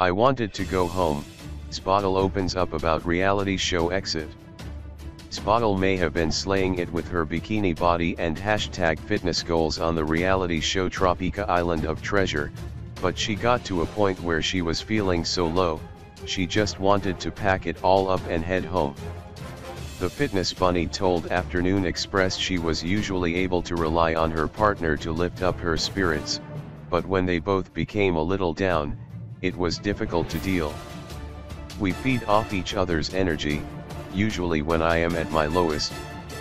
I wanted to go home, Sbahle opens up about reality show exit. Sbahle may have been slaying it with her bikini body and hashtag fitness goals on the reality show Tropika Island of Treasure, but she got to a point where she was feeling so low, she just wanted to pack it all up and head home. The fitness bunny told Afternoon Express she was usually able to rely on her partner to lift up her spirits, but when they both became a little down, it was difficult to deal. We feed off each other's energy, usually when I am at my lowest,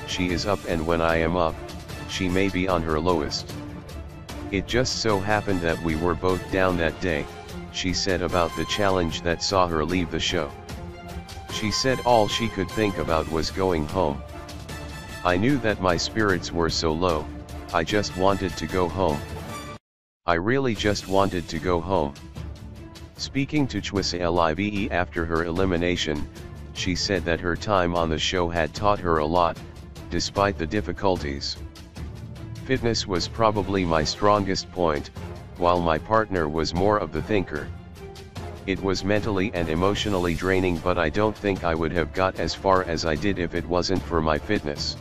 she is up and when I am up, she may be on her lowest. It just so happened that we were both down that day, she said about the challenge that saw her leave the show. She said all she could think about was going home. I knew that my spirits were so low, I just wanted to go home. I really just wanted to go home. Speaking to Tshisa Live after her elimination, she said that her time on the show had taught her a lot, despite the difficulties. Fitness was probably my strongest point, while my partner was more of the thinker. It was mentally and emotionally draining but I don't think I would have got as far as I did if it wasn't for my fitness.